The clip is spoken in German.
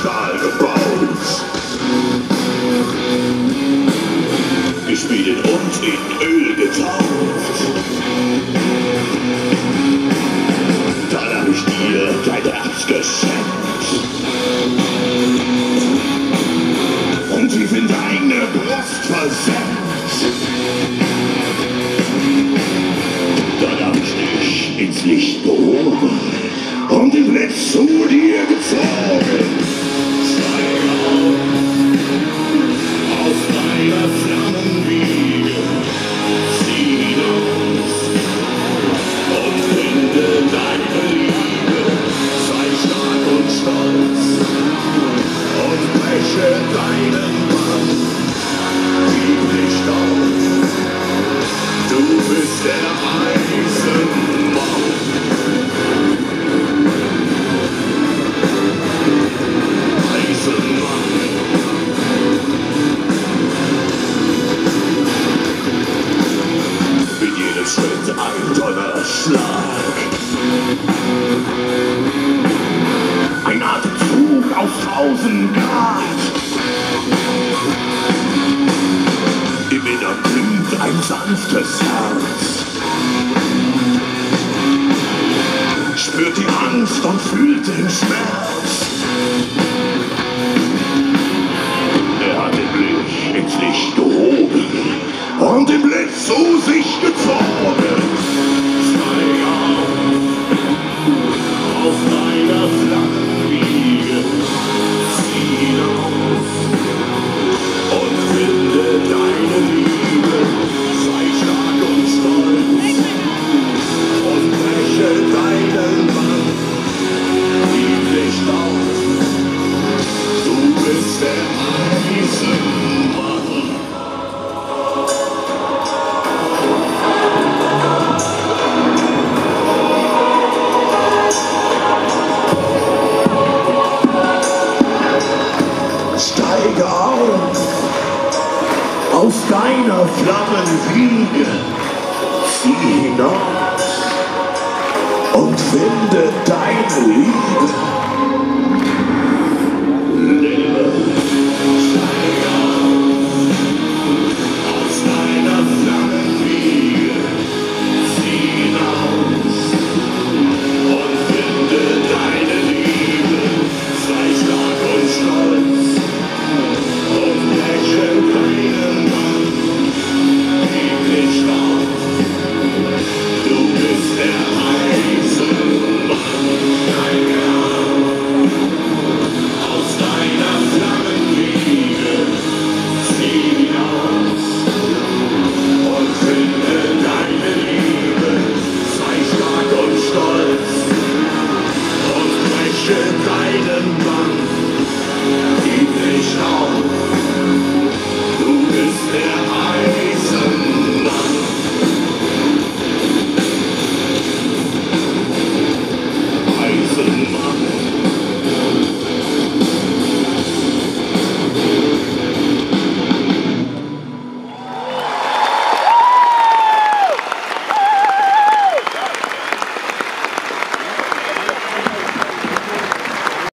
Stahl gebaut. Geschmiedet und in Öl getaucht. Dann hab ich dir dein Herz geschenkt. Und tief in deine Brust versenkt. Dann hab ich dich ins Licht ein sanftes Herz. Spürt die Angst und fühlt den Schmerz. aus deiner Flammen fliege, zieh hinaus und finde deine Liebe.